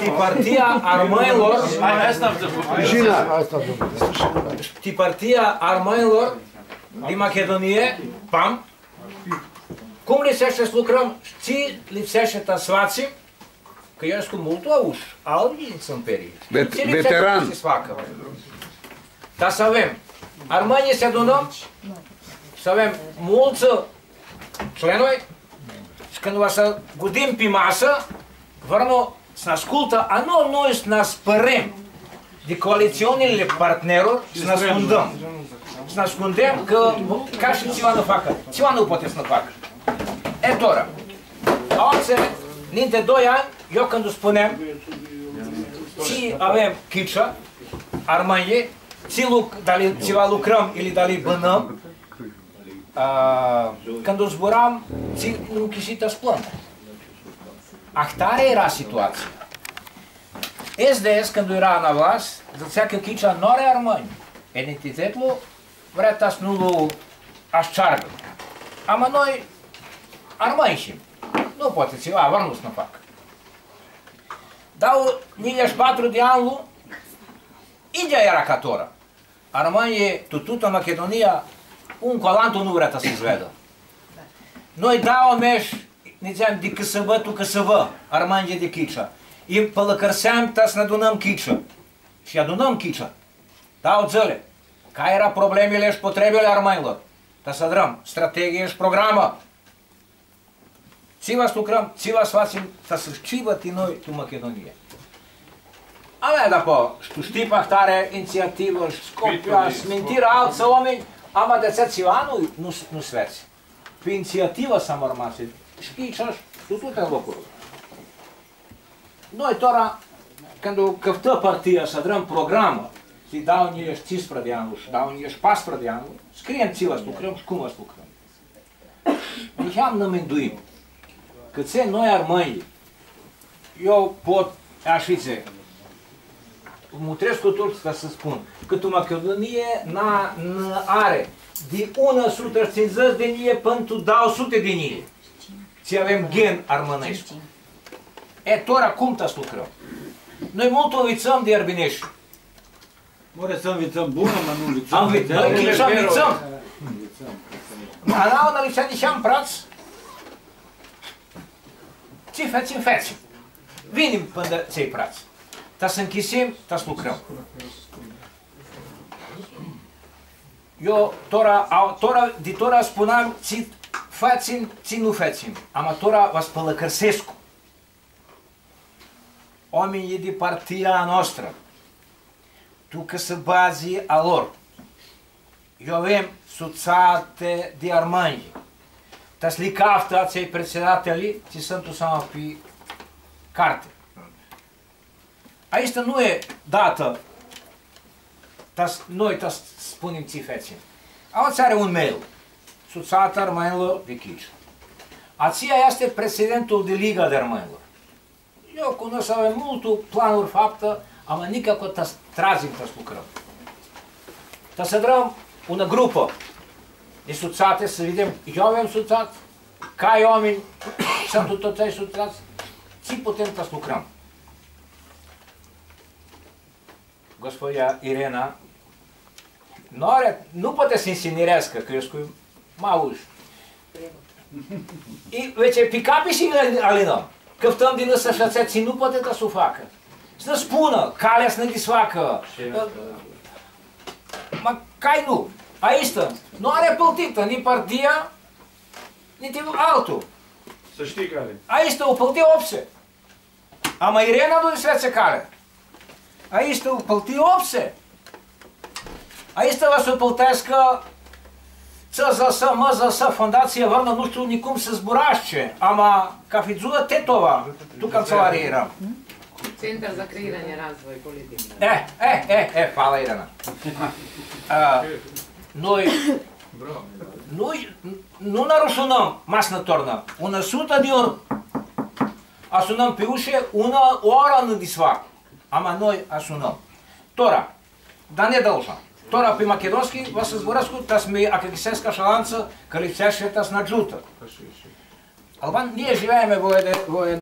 ти партија Армайлор... Жина, ти партија Армайлор ди Македонија, пам, кум ли сеше слукрам, ти ли сеше та сваци, кај јас кум а уш, алги сам пери. Ветеран. Та савем, Армање се доном, савем мулцо членој, сканува са годин пимаса, врно adunăm, să avem mulți členoi și când o să gudim pe masă, vrem să ne ascultă, a nu noi să ne spărem de coalițiunile partenerilor și să ne ascundăm. Să ne ascundem că ca și țiva nu facă. Țiva nu poate să ne facă. E tora. Alții, dinte 2 ani, eu când îți spunem, ți avem chicea, armanie, ți, luc, dali, țiva lucrăm ili dali bănăm, a, când o zburam, ți nu chisită splântă. Ah, tare era situația. SDS, când era na vlast, zicea că chicea nu are armani. Identitetul vrea tas nu-l așceargă. Ama noi armăișim. Nu poate ceva, var nu să fac. Dau 94 de ani lui, India era catora. Armanie, tutută Macedonia, un colantul nu vrea să-ți vedă. Noi dau meș, ne ziceam, de câsăvă, tu câsăvă, armanie de chicea. I pălăcărseam, ta să ne adunăm chicea. Și adunăm chicea. Dau țăle. Care era problemele și potrebele armanilor? Ta să drăm, strategie și programă. Ți vas lucrăm, ți vas facem, ta să știvă ti noi tu Macedonia. Avea dacă tu știi pahtare, inițiativă, scopia, smintira alți oameni, am de țiva nu, nu, nu sveți. Pe inițiativă s-am rămas. Știi ce aș tutute locuri. Noi tora, când o căptă partia să dăm programă, și dau ni ești 15 de ani, și dau ni ești 14 de ani, scriem ți vă lucrăm și cum vă lucrăm. Deci am nămânduim. Că ți noi armăi, eu pot, aș zice, mutresc cu tot ca să spun, că tu Macedonie n-a, are de 150 de nie pentru 200 de nie. Ți avem gen armănești. E, tora cum te lucrăm? Noi mult învățăm de arbinești. More să învățăm bună, mă nu învățăm. Am învățat, noi chiar așa învățăm. A la una licea de am praț. Ce facem, facem. Vinim până ți-ai praț. Ta să închisim, ta să lucrăm. Eu, tora, a- tora, de tora spuneam, ți facem, ți nu facem. Amatora vă spălăcăsescu. Oamenii de partia noastră. Tu că să bazi a lor. Eu avem suțate de armani. Tas li kafta ați председатели, ți sunt sama pe carte. Aici nu e dată. Tas, noi tas spunem ți fețin. Alți are un mail. Suțata armanilor de Chici. Ația este presidentul de Liga de Armanilor. Eu cunosc avem multul planuri faptă, am nică că tas trazim tas lucrăm. Tas să drăm una grupă de suțate să vedem, eu avem suțat, ca oameni, sunt toți ai suțați, ce putem tas lucrăm. Gospodia Irena, nu, are, nu poate să insinuească că eu sunt мауш. И вече пикапи си алина. Къв там дина са шацет си нупате да суфака. С спуна, каляс не ги свака. Ма кај ну? А иста, но аре пълтита, ни партија, ни ти ауто. се шти кали? А иста, опълти опсе. Ама Ирена дојде свет се кале. А иста, опълти опсе. А иста вас опълтеска ЦЗС, МЗС, Фондација Врна Нушту никум се зборашче, ама кафидзува тетова, ту канцеларија. Центар за креирање развој политика. Е, е, е, е, фала Ирана. А, но и... Но, но нарушо нам масна торна. Она сута диор, а су нам пиуше, она ора на дисвак. Ама ној, а су нам. Тора, да не должам. Тора по македонски вас збораско, тас ми акадисенска шаланца, калицеше тас на джута. Албан, ние живееме во еден